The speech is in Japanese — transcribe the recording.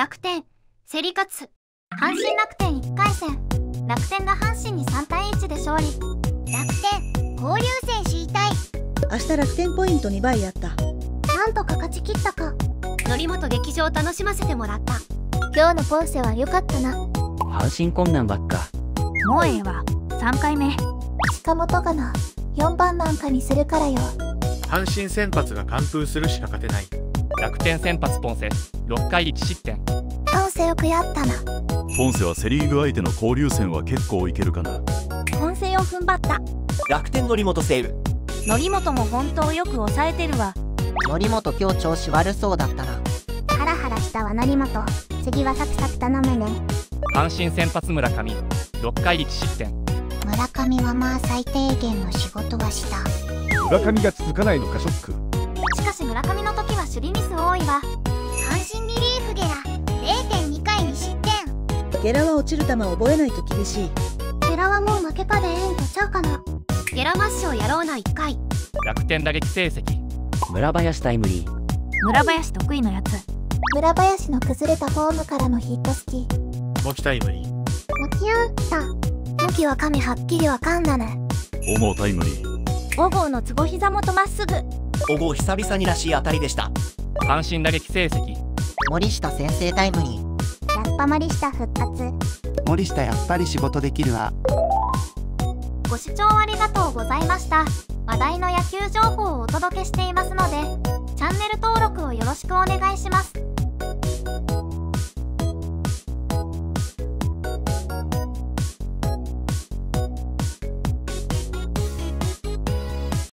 楽天、競り勝つ。阪神楽天1回戦。楽天が阪神に3対1で勝利。楽天交流戦知りたい明日楽天ポイント2倍やったなんとか勝ち切ったか則本劇場を楽しませてもらった。今日のポンセは良かったな阪神困難ばっかもうええわ。3回目。近本がな4番なんかにするからよ阪神先発が完封するしか勝てない楽天先発ポンセ6回1失点。ポンセよくやったな。ポンセはセ・リーグ相手の交流戦は結構いけるかな。混戦を踏ん張った。楽天則本セーブ。則本も本当よく抑えてるわ。則本今日調子悪そうだったな。ハラハラしたわ則本。次はサクサク頼むね。阪神先発村上6回1失点。村上はまあ最低限の仕事はした。村上が続かないのかショック。しかし村上の守備ミス多いわ。阪神リリーフゲラ。0.2回に失点。ゲラは落ちる球覚えないと厳しい。ゲラはもう負けたでええんとちゃうかな。ゲラマッシュをやろうな1回。楽天打撃成績。村林タイムリー。村林得意のやつ。村林の崩れたフォームからのヒット好き。モキタイムリー。もちやんた。向きは神はっきりわかんだね。小郷タイムリー。5号のつぼ膝元まっすぐ。小郷久々にらしい当たりでした。阪神打撃成績森下先制タイムリーやっぱ森下復活。森下やっぱり仕事できるわ。ご視聴ありがとうございました。話題の野球情報をお届けしていますので、チャンネル登録をよろしくお願いします。